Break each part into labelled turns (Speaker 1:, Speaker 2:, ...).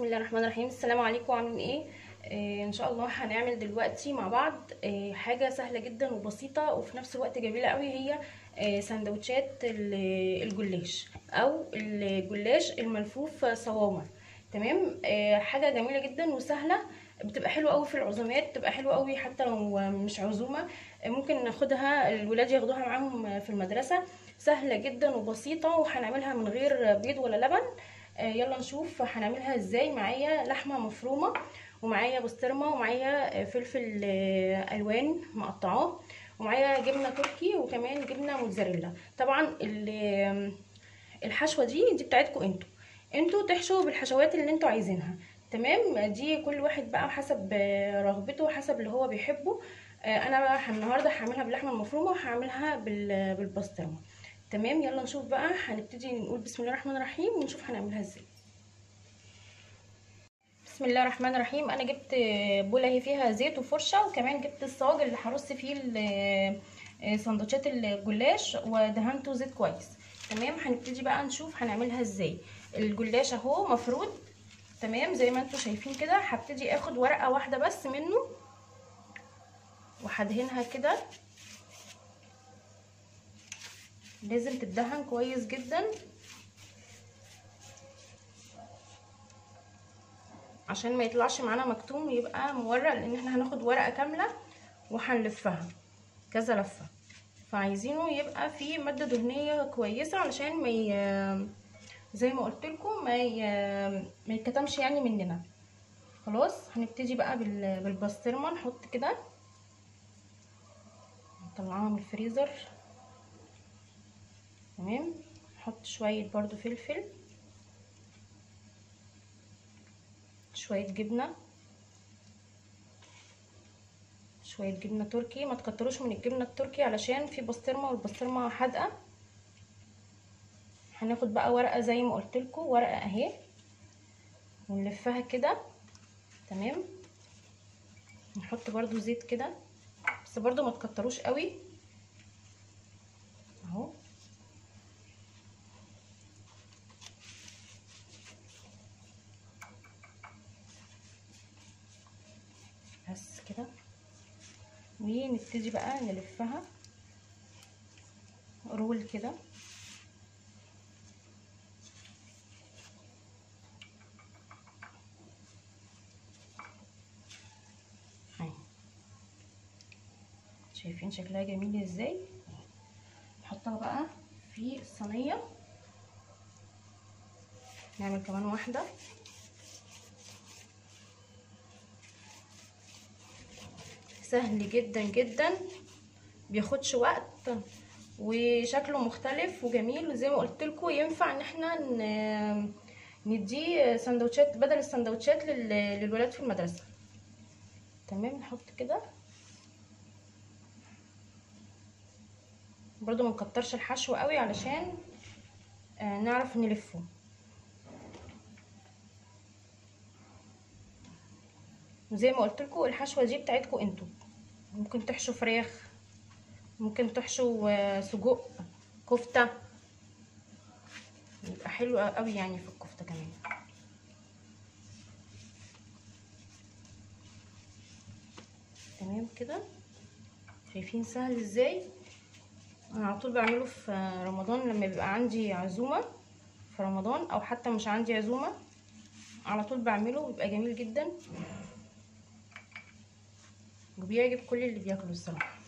Speaker 1: بسم الله الرحمن الرحيم. السلام عليكم. عاملين إيه؟ آه ان شاء الله هنعمل دلوقتي مع بعض آه حاجة سهلة جدا وبسيطة وفي نفس الوقت جميلة قوي هي آه سندوتشات ال- الجلاش أو الجلاش الملفوف صوامع تمام؟ آه حاجة جميلة جدا وسهلة بتبقى حلوة قوي في العزومات بتبقى حلوة قوي حتى لو مش عزومة. ممكن ناخدها الولاد ياخدوها معاهم في المدرسة. سهلة جدا وبسيطة وهنعملها من غير بيض ولا لبن. يلا نشوف هنعملها إزاي. معايا لحمة مفرومة ومعايا بسطرمة ومعايا فلفل آه ألوان مقطعاه ومعايا جبنة تركي وكمان جبنة موتزاريلا. طبعا الحشوة دي دي بتاعتكم أنتوا أنتوا تحشوا بالحشوات اللي أنتوا عايزينها. تمام؟ دي كل واحد بقى حسب رغبته وحسب اللي هو بيحبه. أنا النهارده هعملها باللحمة المفرومة وهعملها بالبسطرمة. تمام؟ يلا نشوف بقى. هنبتدي نقول بسم الله الرحمن الرحيم ونشوف هنعملها إزاي. بسم الله الرحمن الرحيم. أنا جبت بوله هي فيها زيت وفرشة وكمان جبت الصاج اللي هرص فيه سندوتشات الجلاش ودهنته زيت كويس. تمام؟ هنبتدي بقى نشوف هنعملها إزاي. الجلاش اهو مفرود تمام؟ زي ما أنتم شايفين كده. هبتدي اخد ورقة واحدة بس منه وهدهنها كده. لازم تدهن كويس جدا. عشان ما يطلعش معانا مكتوم ويبقى مورق لأن إحنا هناخد ورقة كاملة وهنلفها. كذا لفة. فعايزينه يبقى فيه مادة دهنية كويسة علشان ما ي... زي ما قلت لكم ما ي... ما يتكتمش يعني مننا. خلاص هنبتدي بقى بال... بالبسطرمة. نحط كده. نطلعها من الفريزر. تمام؟ نحط شوية برضو فلفل. شوية جبنة. شوية جبنة تركي. ما تكتروش من الجبنة التركي علشان في بسطرمة والبسطرمة حادقة. هناخد بقى ورقة زي ما قلت لكم ورقة أهي. ونلفها كده. تمام؟ نحط برضو زيت كده. بس برضو ما تكتروش قوي. أهو. بس كده. ونبتدي بقى نلفها. رول كده. شايفين شكلها جميل إزاي؟ نحطها بقى في الصينيه نعمل كمان واحدة. سهل جدا جدا بياخدش وقت وشكله مختلف وجميل وزي ما قلت لكم ينفع إن إحنا نديه سندوتشات بدل السندوتشات للولاد في المدرسة. تمام؟ نحط كده. برضو ما نكترش الحشو قوي علشان نعرف نلفه. وزي ما قلت لكم الحشوة دي بتاعتكم أنتوا. ممكن تحشوا فراخ ممكن تحشوا سجق كفتة. يبقى حلو قوي يعني في الكفتة كمان. تمام كده؟ شايفين سهل إزاي؟ أنا على طول بعمله في رمضان لما بيبقى عندي عزومة في رمضان أو حتى مش عندي عزومة على طول بعمله بيبقى جميل جدا. وبيعجب كل اللي بياكلوا الصراحه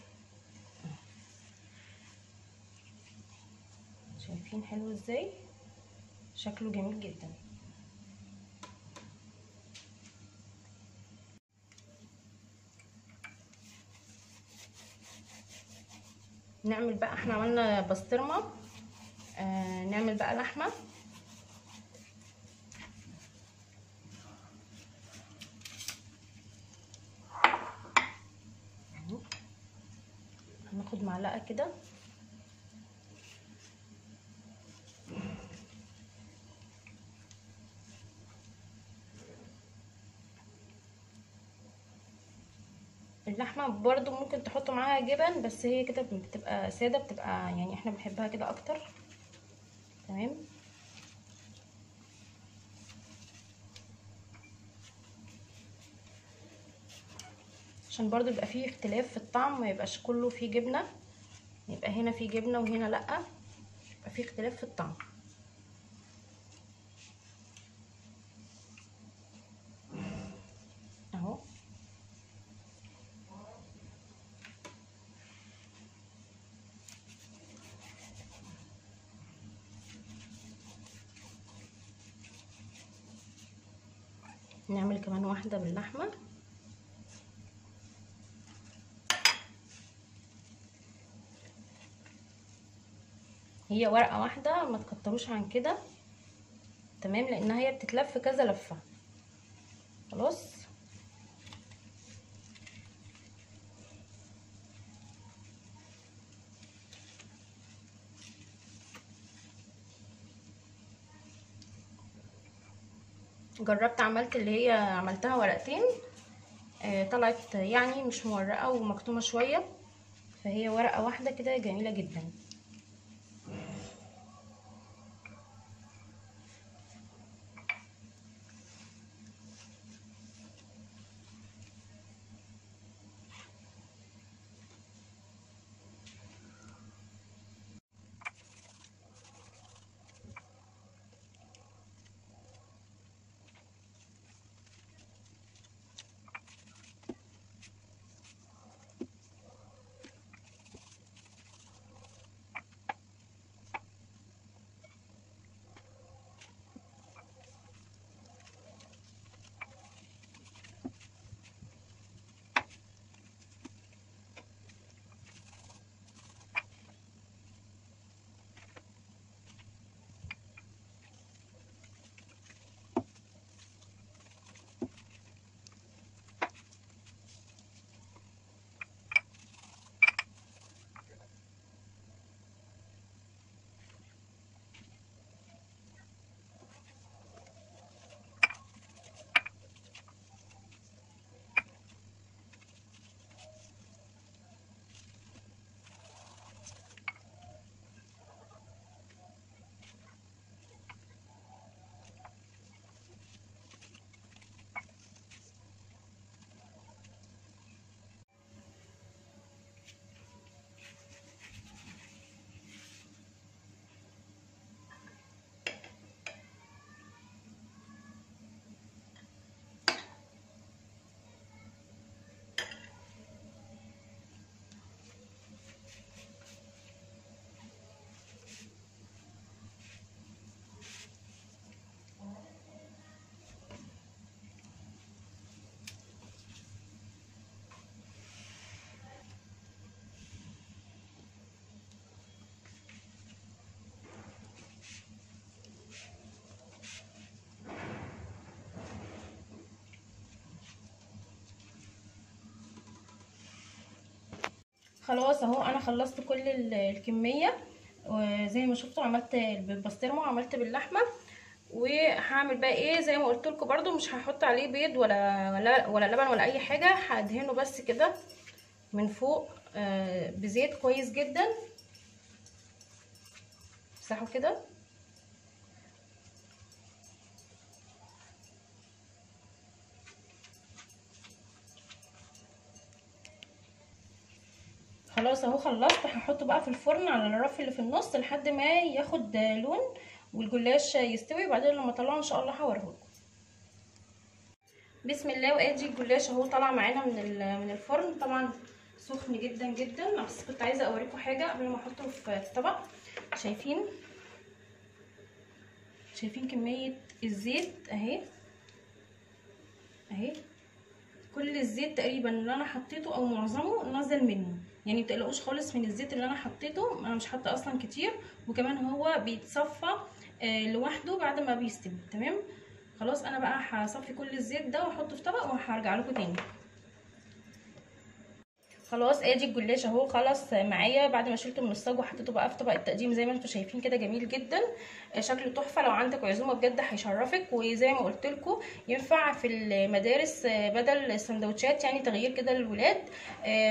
Speaker 1: شايفين حلو إزاي؟ شكله جميل جدا. نعمل بقى إحنا عملنا بسطرمة. آه نعمل بقى لحمة. هناخد معلقة كده. اللحمة برضو ممكن تحطوا معاها جبن بس هي كده بتبقى سادة بتبقى يعني إحنا بنحبها كده أكتر. تمام؟ عشان برضو يبقى فيه اختلاف في الطعم ما يبقاش كله فيه جبنة. يبقى هنا فيه جبنة وهنا لأ يبقى فيه اختلاف في الطعم. أهو. نعمل كمان واحدة باللحمة. هي ورقة واحدة ما تكتروش عن كده. تمام؟ لانها هي بتتلف كذا لفة. خلاص؟ جربت عملت اللي هي عملتها ورقتين. آه طلعت يعني مش مورقة ومكتومة شوية. فهي ورقة واحدة كده جميلة جدا. خلاص اهو أنا خلصت كل ال- الكمية وزي ما شفتوا عملت بالبسطرمه وعملت باللحمة. وهعمل بقى إيه؟ زي ما قلت لكم برده مش هحط عليه بيض ولا ولا ولا لبن ولا اي حاجة هدهنه بس كده من فوق آه، بزيت كويس جدا. امسحه كده. خلاص اهو خلصت هحطه بقى في الفرن على الرف اللي في النص لحد ما ياخد لون والجلاش يستوي وبعدين لما اطلعه ان شاء الله هوريهولكم. بسم الله وادي الجلاش اهو طالع معانا من من الفرن. طبعا سخن جدا جدا. بس كنت عايزة أوريكم حاجة قبل ما أحطه في الطبق شايفين؟ شايفين كمية الزيت أهي. أهي. كل الزيت تقريبا اللي أنا حطيته أو معظمه نزل منه. يعني متقلقوش خالص من الزيت اللي أنا حطيته أنا مش حاطة أصلا كتير وكمان هو بيتصفى آه لوحده بعد ما بيستوي تمام؟ خلاص أنا بقى هصفي كل الزيت ده وأحطه في طبق وهرجع لكم تاني. خلاص آدي الجلاش أهو خلص معايا. بعد ما شلته من الصاج وحطيته بقى في طبق التقديم زي ما أنتم شايفين كده جميل جدا. شكله تحفة. لو عندك عزومة بجد هيشرفك. وزي ما قلت لكم ينفع في المدارس بدل السندوتشات يعني تغيير كده للولاد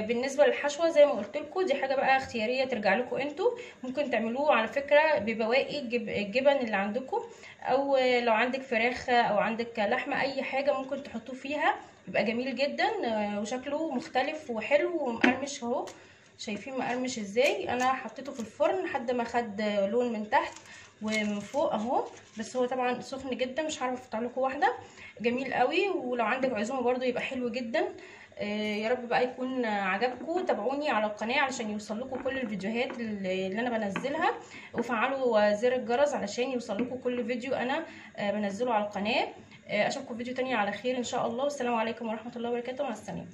Speaker 1: بالنسبة للحشوة زي ما قلت لكم دي حاجة بقى اختيارية ترجع لكم أنتوا. ممكن تعملوه على فكرة ببواقي الجبن اللي عندكم. أو لو عندك فراخ أو عندك لحمة أي حاجة ممكن تحطوه فيها. بيبقى جميل جدا آه، وشكله مختلف وحلو ومقرمش اهو. شايفين مقرمش إزاي؟ أنا حطيته في الفرن لحد ما خد لون من تحت ومن فوق اهو. بس هو طبعا سخن جدا مش هعرف اقطع لكم واحدة. جميل قوي ولو عندك عزومة برده يبقى حلو جدا. آه، يا رب بقى يكون عجبكم. تابعوني على القناة علشان يوصل لكم كل الفيديوهات اللي أنا بنزلها. وفعلوا زر الجرس علشان يوصل لكم كل فيديو أنا آه، بنزله على القناة. أشوفكم في فيديو تاني على خير إن شاء الله. والسلام عليكم ورحمة الله وبركاته. مع السلامة.